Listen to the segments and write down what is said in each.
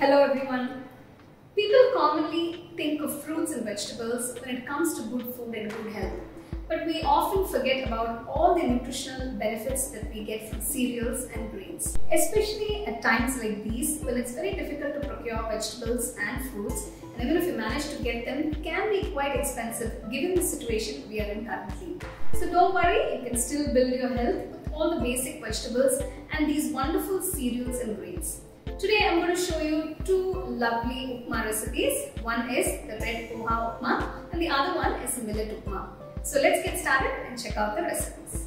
Hello everyone. People commonly think of fruits and vegetables when it comes to good food and good health. But we often forget about all the nutritional benefits that we get from cereals and grains. Especially at times like these when it's very difficult to procure vegetables and fruits and even if you manage to get them, can be quite expensive given the situation we are in currently. So don't worry, you can still build your health with all the basic vegetables and these wonderful cereals and grains. Today I'm going to show you two lovely upma recipes. One is the red poha upma and the other one is millet upma. So let's get started and check out the recipes.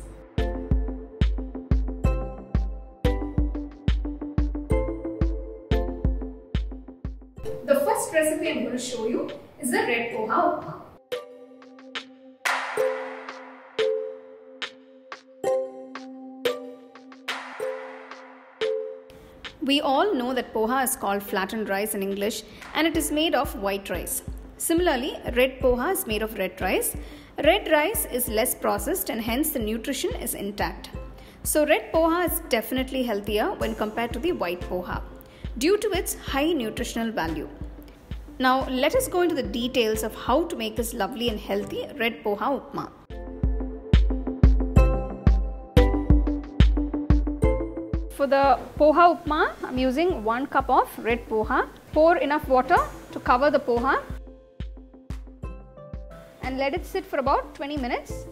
The first recipe I'm going to show you is the red poha upma. We all know that poha is called flattened rice in English and it is made of white rice. Similarly, red poha is made of red rice. Red rice is less processed and hence the nutrition is intact. So, red poha is definitely healthier when compared to the white poha due to its high nutritional value. Now, let us go into the details of how to make this lovely and healthy red poha upma. For the poha upma, I'm using 1 cup of red poha. Pour enough water to cover the poha and let it sit for about 20 minutes.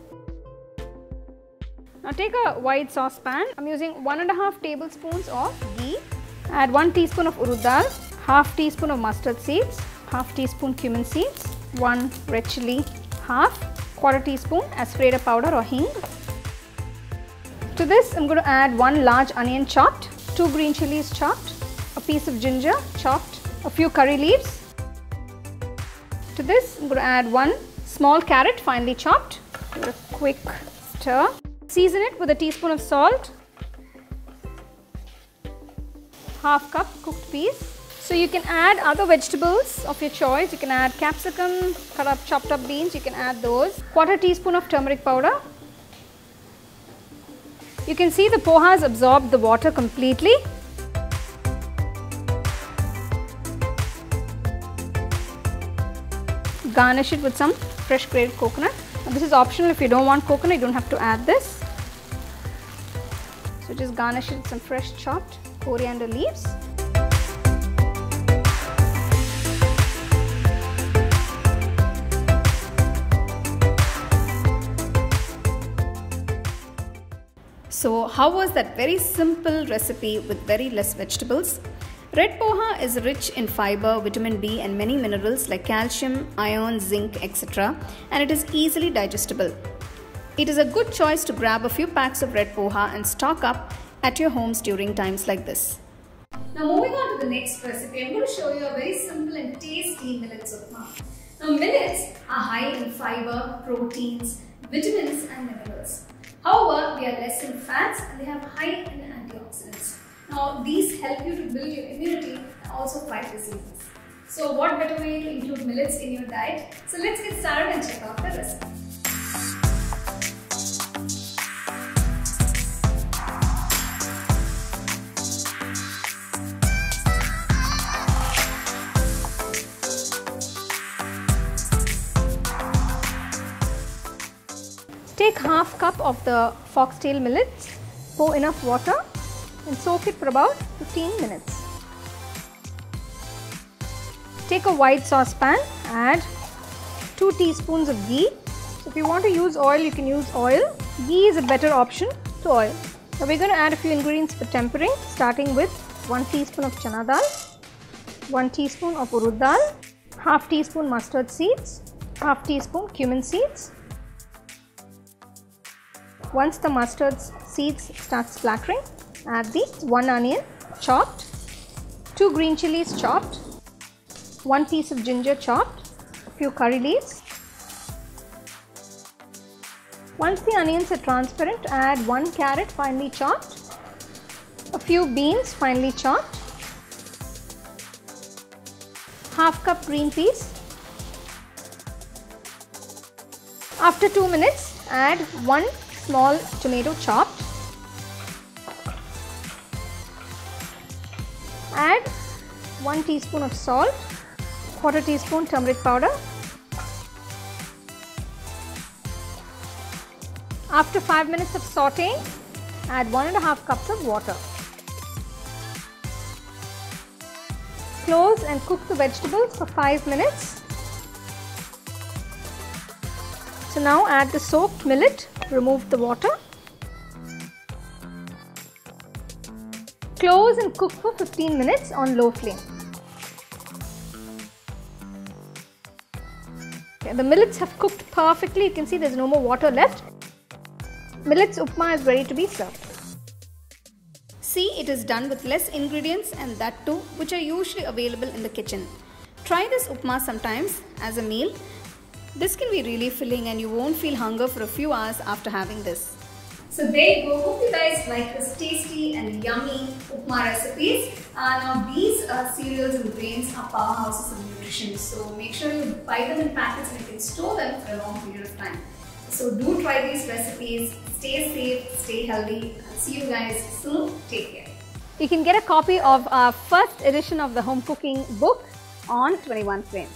Now take a wide saucepan. I'm using 1 and a half tablespoons of ghee. Add 1 teaspoon of urud dal, half teaspoon of mustard seeds, half teaspoon cumin seeds, 1 red chili, half, quarter teaspoon asafoetida powder or hing, to this, I'm going to add one large onion chopped, two green chilies chopped, a piece of ginger chopped, a few curry leaves. To this, I'm going to add one small carrot finely chopped. Give a quick stir. Season it with a teaspoon of salt, half cup cooked peas. So you can add other vegetables of your choice. You can add capsicum, cut up chopped up beans. You can add those. Quarter teaspoon of turmeric powder, you can see the poha has absorbed the water completely. Garnish it with some fresh grated coconut. Now this is optional if you don't want coconut, you don't have to add this. So just garnish it with some fresh chopped coriander leaves. So how was that very simple recipe with very less vegetables? Red poha is rich in fiber, vitamin B and many minerals like calcium, iron, zinc etc. and it is easily digestible. It is a good choice to grab a few packs of red poha and stock up at your homes during times like this. Now moving on to the next recipe, I'm going to show you a very simple and tasty millets upma. Now millets are high in fiber, proteins, vitamins and minerals. Are less in fats and they have high in antioxidants. Now, these help you to build your immunity and also fight diseases. So, what better way to include millets in your diet? So, let's get started and check out the recipe. Take half cup of the foxtail millets, pour enough water and soak it for about 15 minutes. Take a wide saucepan, add 2 teaspoons of ghee. So if you want to use oil, you can use oil. Ghee is a better option to oil. Now we're going to add a few ingredients for tempering, starting with 1 teaspoon of chana dal, 1 teaspoon of urud dal, half teaspoon mustard seeds, half teaspoon cumin seeds, once the mustard seeds start splattering, add the 1 onion chopped, 2 green chilies chopped, 1 piece of ginger chopped, a few curry leaves. Once the onions are transparent, add 1 carrot finely chopped, a few beans finely chopped, half cup green peas. After 2 minutes, add 1 small tomato chopped. Add 1 teaspoon of salt, quarter teaspoon turmeric powder. After 5 minutes of sauteing, add 1 and a half cups of water. Close and cook the vegetables for 5 minutes. So now add the soaked millet, remove the water. Close and cook for 15 minutes on low flame. Okay, the millets have cooked perfectly. You can see there's no more water left. Millets upma is ready to be served. See, it is done with less ingredients and that too, which are usually available in the kitchen. Try this upma sometimes as a meal. This can be really filling and you won't feel hunger for a few hours after having this. So there you go. Hope you guys like this tasty and yummy upma recipes. Uh, now these uh, cereals and grains are powerhouses of nutrition. So make sure you buy them in packets and you can store them for a long period of time. So do try these recipes. Stay safe, stay healthy. I'll see you guys soon. Take care. You can get a copy of our first edition of the home cooking book on 21 Frame.